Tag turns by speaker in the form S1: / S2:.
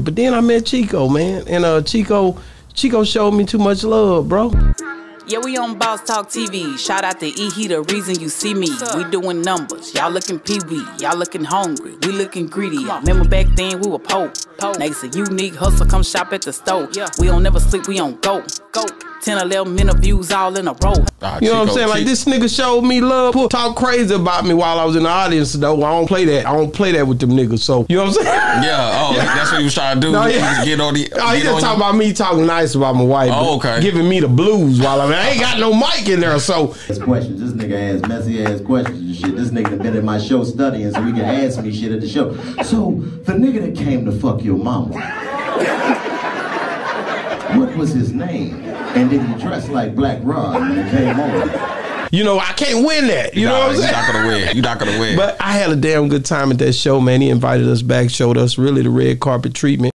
S1: But then I met Chico, man, and uh, Chico, Chico showed me too much love, bro.
S2: Yeah, we on Boss Talk TV. Shout out to E. He the reason you see me. We doing numbers. Y'all looking pee wee. Y'all looking hungry. We looking greedy. Remember back then we were poor. Niggas a unique hustle. Come shop at the store. We don't never sleep. We on go. Go. 10 11 interviews all in a row.
S3: Ah,
S1: You know what I'm
S3: Chico,
S1: saying? Like
S3: Chi-
S1: this nigga showed me love, put- talk crazy about me while I was in the audience. Though I don't play that. I don't play that with them niggas. So you know what I'm saying?
S3: Yeah, oh, that's what he was trying to do.
S1: No,
S3: He
S1: yeah.
S3: was Get on the.
S1: Oh, he just talking about me talking nice about my wife.
S3: Oh, okay.
S1: Giving me the blues while I'm. I ain't got no mic in there, so
S4: ask questions. This nigga asks messy ass questions and shit. This nigga been in my show studying so he can ask me shit at the show. So, the nigga that came to fuck your mama, what was his name? And did he dress like Black Rod when he came over?
S1: you know I can't win that. You know what I'm
S3: You're
S1: saying?
S3: not gonna win. You're not gonna win.
S1: But I had a damn good time at that show, man. He invited us back, showed us really the red carpet treatment.